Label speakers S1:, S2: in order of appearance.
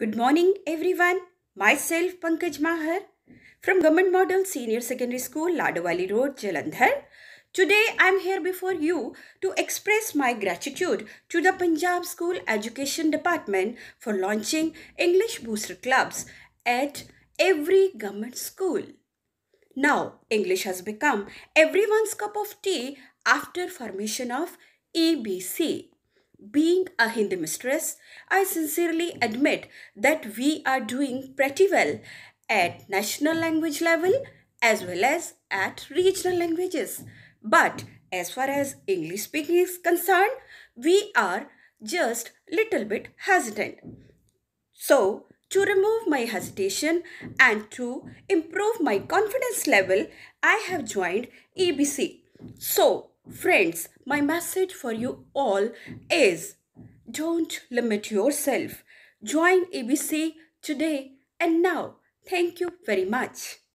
S1: Good morning, everyone. Myself, Pankaj Mahar from Government Model Senior Secondary School, Ladowali Road, Jalandhar. Today, I'm here before you to express my gratitude to the Punjab School Education Department for launching English Booster Clubs at every government school. Now, English has become everyone's cup of tea after formation of EBC. Being a Hindi mistress, I sincerely admit that we are doing pretty well at national language level as well as at regional languages. But as far as English speaking is concerned, we are just little bit hesitant. So, to remove my hesitation and to improve my confidence level, I have joined EBC. So, friends, my message for you all is don't limit yourself. Join EBC today and now. Thank you very much.